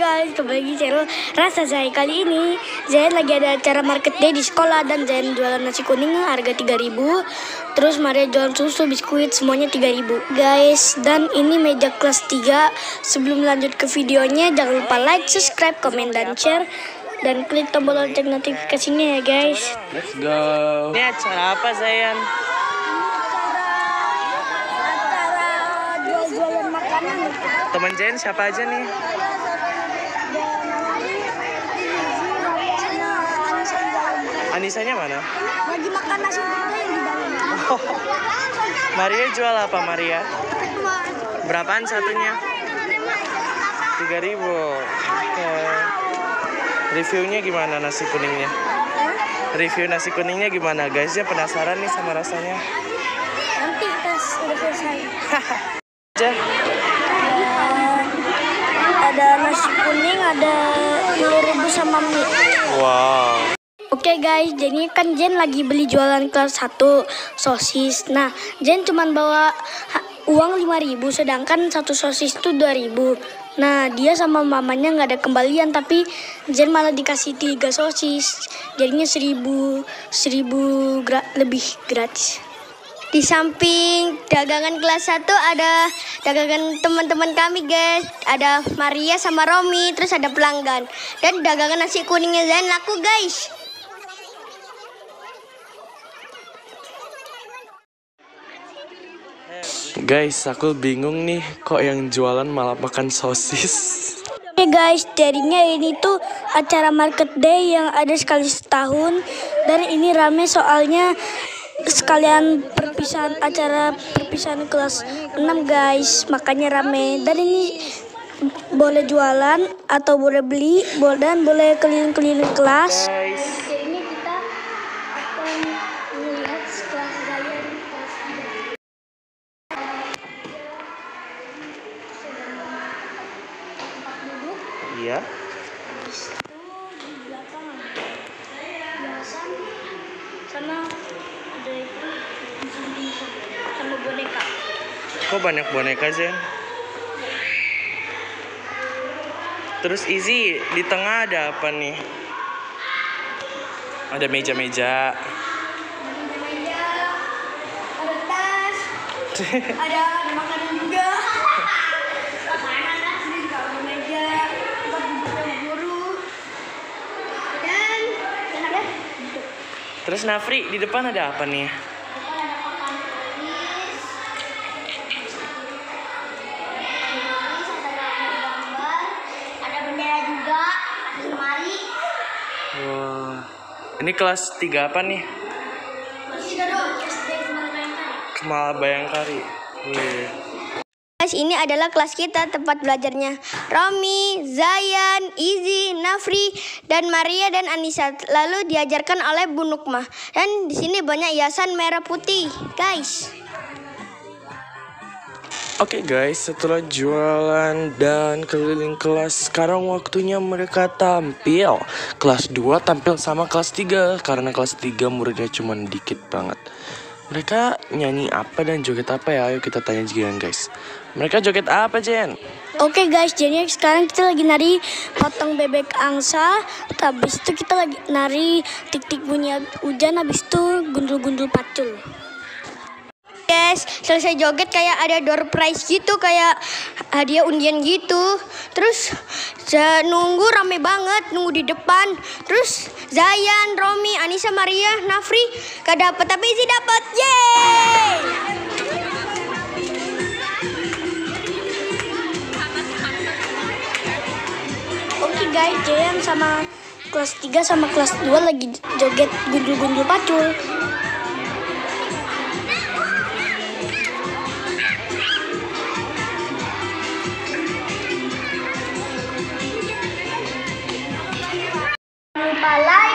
guys, kembali lagi channel Rasa Zai. Kali ini Zain lagi ada acara market day di sekolah Dan Zain jualan nasi kuning harga 3000 Terus Maria jualan susu, biskuit semuanya 3000 Guys, dan ini meja kelas 3 Sebelum lanjut ke videonya Jangan lupa like, subscribe, komen, dan share. Dan klik tombol lonceng notifikasinya ya guys. Let's go. Ini acara apa, Zayan? Acara jual-jualan makanan. Teman Zayan siapa aja nih? Anisanya mana? Lagi makan nasi uduk yang di dalam Maria jual apa, Maria? Berapaan satunya? 3000. Oke. Reviewnya gimana nasi kuningnya? Review nasi kuningnya gimana, guys? Ya penasaran nih sama rasanya. Nanti tes udah selesai Aja. ada nasi kuning, ada telur rebus sama mie. Wow. Oke guys, jadi kan Jen lagi beli jualan kelas 1 sosis. Nah, Jen cuman bawa uang 5000 sedangkan satu sosis itu 2000. Nah, dia sama mamanya nggak ada kembalian tapi Jen malah dikasih tiga sosis. Jadinya 1000 1000 gra- lebih gratis. Di samping dagangan kelas 1 ada dagangan teman-teman kami guys. Ada Maria sama Romi, terus ada pelanggan. Dan dagangan nasi kuningnya Zain laku guys. Guys, aku bingung nih kok yang jualan malah makan sosis. Oke guys, jadinya ini tuh acara market day yang ada sekali setahun dan ini rame soalnya sekalian perpisahan acara perpisahan kelas 6 guys, makanya rame. Dan ini boleh jualan atau boleh beli, dan boleh keliling-keliling kelas. Guys, iya. Habis itu di belakang hiasan sama ada itu sama boneka. Kok banyak boneka, Zen? Terus Izzy, di tengah ada apa nih? Ada meja-meja. Ada meja, ada tas, ada makanan juga. Makanan sini juga ada meja, tempat duduknya guru. Dan dan ada duduk. Terus Nafri, di depan ada apa nih? Wah. Ini kelas 3 apa nih? Kemal Bayangkari. Wih. Guys, ini adalah kelas kita tempat belajarnya. Romi, Zayan, Izi, Nafri, dan Maria dan Anissa. Lalu diajarkan oleh Bu Nukmah. Dan di sini banyak hiasan merah putih, guys. Oke guys, setelah jualan dan keliling kelas, sekarang waktunya mereka tampil. Kelas 2 tampil sama kelas 3 karena kelas 3 muridnya cuma dikit banget. Mereka nyanyi apa dan joget apa ya? Ayo kita tanya Jian guys. Mereka joget apa Jen? Oke guys, jadi sekarang kita lagi nari potong bebek angsa. Habis itu kita lagi nari tik-tik bunyi hujan. Habis itu gundul-gundul pacul. Guys, selesai joget kayak ada door prize gitu, kayak hadiah undian gitu. Terus za- nunggu rame banget, nunggu di depan. Terus Zayan, Romi, Anissa, Maria, Nafri gak dapet tapi sih dapet. Yeay! Oke guys, Jayan sama kelas 3 sama kelas 2 lagi joget gundul-gundul pacul. Himalaya.